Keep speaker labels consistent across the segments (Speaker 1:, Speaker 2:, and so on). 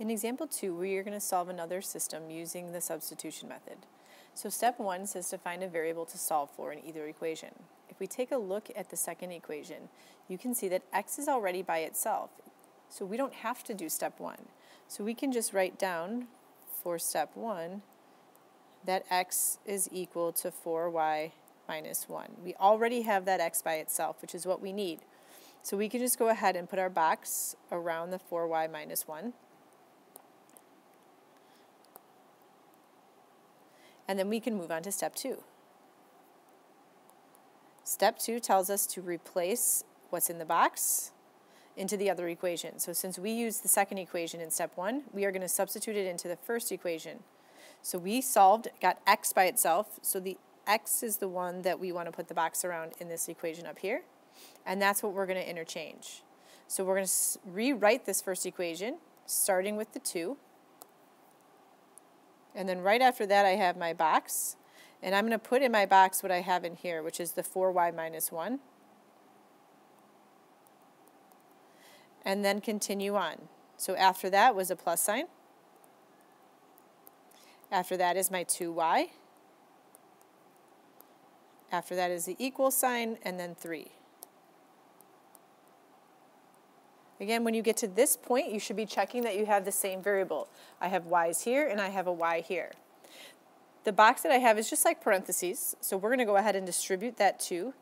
Speaker 1: In example 2, we are going to solve another system using the substitution method. So step 1 says to find a variable to solve for in either equation. If we take a look at the second equation, you can see that x is already by itself, so we don't have to do step 1. So we can just write down for step 1 that x is equal to 4y minus 1. We already have that x by itself, which is what we need. So we can just go ahead and put our box around the 4y minus 1. And then we can move on to step 2. Step 2 tells us to replace what's in the box into the other equation. So since we used the second equation in step 1, we are going to substitute it into the first equation. So we solved, got x by itself, so the x is the one that we want to put the box around in this equation up here, and that's what we're going to interchange. So we're going to rewrite this first equation, starting with the 2, and then right after that I have my box, and I'm going to put in my box what I have in here, which is the 4y minus 1, and then continue on. So after that was a plus sign. After that is my 2y. After that is the equal sign, and then 3. Again, when you get to this point, you should be checking that you have the same variable. I have y's here, and I have a y here. The box that I have is just like parentheses, so we're going to go ahead and distribute that 2.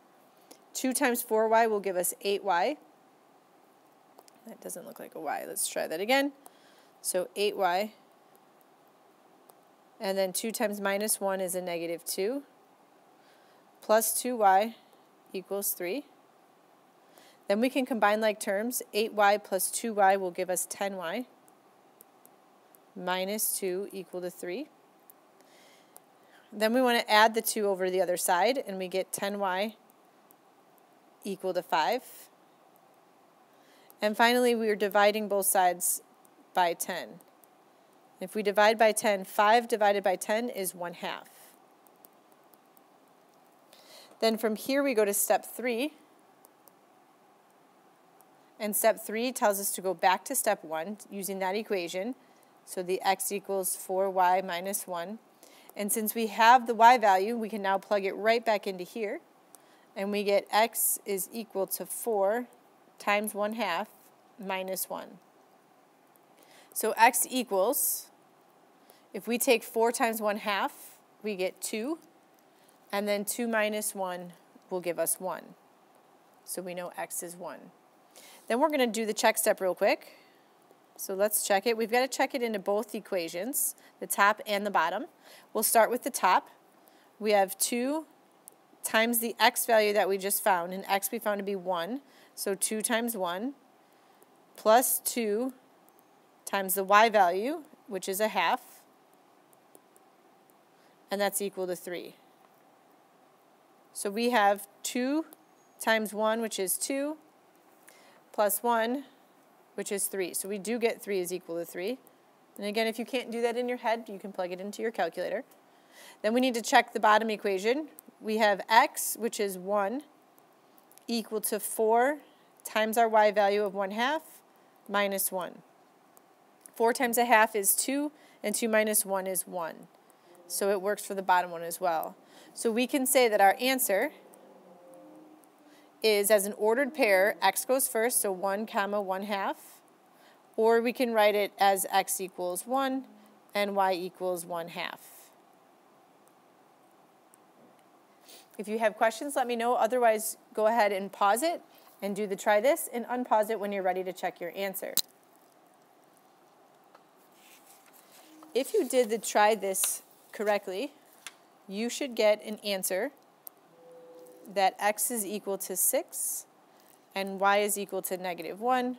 Speaker 1: 2 times 4y will give us 8y. That doesn't look like a y. Let's try that again. So 8y and then 2 times minus 1 is a negative 2. Plus 2y equals 3. Then we can combine like terms. 8y plus 2y will give us 10y. Minus 2 equal to 3. Then we want to add the 2 over the other side, and we get 10y equal to 5. And finally, we are dividing both sides by 10. If we divide by 10, 5 divided by 10 is 1 half. Then from here we go to step 3. And step 3 tells us to go back to step 1 using that equation. So the x equals 4y minus 1. And since we have the y value, we can now plug it right back into here. And we get x is equal to 4 times 1 half minus 1. So x equals, if we take 4 times 1 half, we get 2. And then 2 minus 1 will give us 1. So we know x is 1. Then we're going to do the check step real quick. So let's check it. We've got to check it into both equations, the top and the bottom. We'll start with the top. We have 2 times the x value that we just found, and x we found to be 1. So 2 times 1 plus 2 times the y value, which is a half, and that's equal to 3. So we have 2 times 1, which is 2, plus 1, which is 3. So we do get 3 is equal to 3. And again, if you can't do that in your head, you can plug it into your calculator. Then we need to check the bottom equation. We have x, which is 1, equal to 4 times our y value of 1 half minus 1. 4 times a half is 2, and 2 minus 1 is 1. So it works for the bottom one as well. So we can say that our answer is as an ordered pair, x goes first, so 1 comma 1 half. Or we can write it as x equals 1 and y equals 1 half. If you have questions, let me know. Otherwise, go ahead and pause it and do the try this and unpause it when you're ready to check your answer. If you did the try this correctly, you should get an answer that x is equal to 6 and y is equal to negative 1,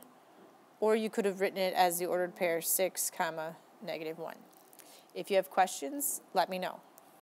Speaker 1: or you could have written it as the ordered pair 6 comma negative 1. If you have questions, let me know.